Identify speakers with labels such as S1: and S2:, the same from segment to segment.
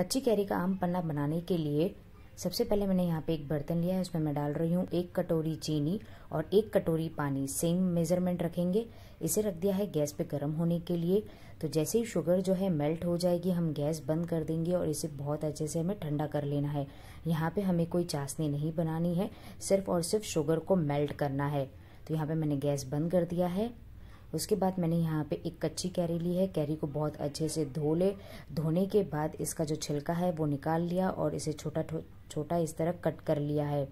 S1: कच्ची कैरी का आम पन्ना बनाने के लिए सबसे पहले मैंने यहाँ पे एक बर्तन लिया है, उसमें मैं डाल रही हूँ एक कटोरी चीनी और एक कटोरी पानी। सेम मेज़रमेंट रखेंगे। इसे रख दिया है गैस पे गर्म होने के लिए। तो जैसे ही शुगर जो है मेल्ट हो जाएगी, हम गैस बंद कर देंगे और इसे बहुत अच्छे से हमें ठंडा कर लेना है। यहाँ पे हमें कोई चाशनी नहीं बनानी है, सिर्फ़ और सिर्फ़ शुगर को मेल्ट करना है। तो यहाँ पे मैंने गैस बंद कर दिया है। उसके बाद मैंने यहाँ पे एक कच्ची कैरी ली है। कैरी को बहुत अच्छे से धो ले धोने के बाद इसका जो छिलका है, वो निकाल लिया और इसे छोटा छोटा इस तरह कट कर लिया है।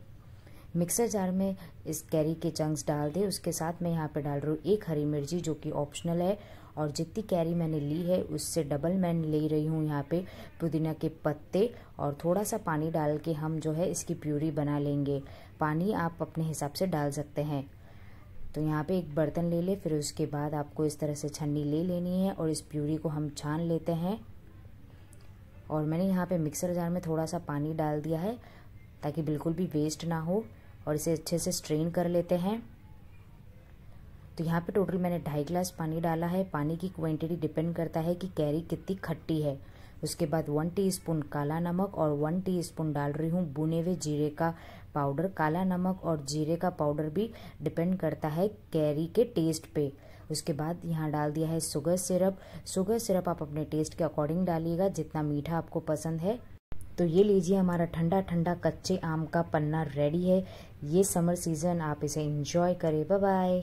S1: मिक्सर जार में इस कैरी के चंक्स डाल दे। उसके साथ मैं यहाँ पे डाल रही हूँ एक हरी मिर्ची, जो कि ऑप्शनल है। और जितनी कैरी मैंने ली है, उससे डबल मैं ले रही हूँ यहाँ पे पुदीना के पत्ते। और थोड़ा सा पानी डाल के हम जो है इसकी प्यूरी बना लेंगे। पानी आप अपने हिसाब से डाल सकते हैं। तो यहाँ पे एक बर्तन ले ले, फिर उसके बाद आपको इस तरह से छन्नी ले लेनी है और इस प्यूरी को हम छान लेते हैं। और मैंने यहाँ पे मिक्सर जार में थोड़ा सा पानी डाल दिया है ताकि बिल्कुल भी वेस्ट ना हो और इसे अच्छे से स्ट्रेन कर लेते हैं। तो यहाँ पे टोटल मैंने ढाई ग्लास पानी डाला है। पानी की क्वांटिटी डिपेंड करता है कि कैरी कितनी खट्टी है। उसके बाद वन टीस्पून काला नमक और वन टीस्पून डाल रही हूँ बुने हुए जीरे का पाउडर काला नमक और जीरे का पाउडर भी डिपेंड करता है कैरी के टेस्ट पे। उसके बाद यहाँ डाल दिया है शुगर सिरप शुगर सिरप आप अपने टेस्ट के अकॉर्डिंग डालिएगा, जितना मीठा आपको पसंद है। तो ये लीजिए हमारा ठंडा ठंडा कच्चे आम का पन्ना रेडी है। ये समर सीज़न आप इसे इंजॉय करें। Bye bye